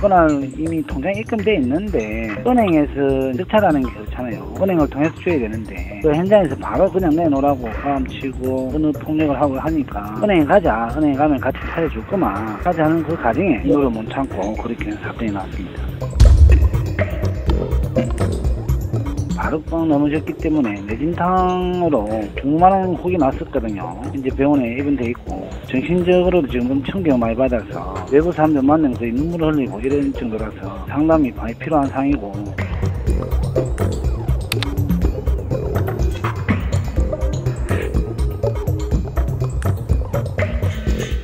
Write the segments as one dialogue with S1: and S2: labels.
S1: 그날 이미 통장에 입금돼 있는데 은행에서 절차라는 게 그렇잖아요. 은행을 통해서 줘야 되는데 그 현장에서 바로 그냥 내놓으라고 가감치고 어느 폭력을 하고 하니까 은행에 가자. 은행에 가면 같이 차려줄 거만 가자 하는 그 가정에 이거를 못 참고 그렇게 사건이 났습니다. 바로 뻥 넘어졌기 때문에 뇌진탕으로 중만한 혹이 났었거든요. 이제 병원에 입원돼 있고 정신적으로도 지금 엄청 경험 많이 받아서 외부 사람들 만나면 거의 눈물 흘리고 이런 정도라서 상담이 많이 필요한 상이고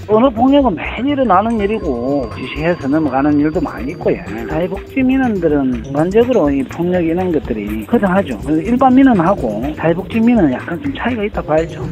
S1: 어느 폭력은 매일 일어나는 일이고 지시해서 넘어가는 일도 많이 있고 요. 사회복지민원들은 전반적으로 이 폭력 이런 것들이. 그래서 일반 민원하고 사회복지민원은 약간 좀 차이가 있다 봐야죠.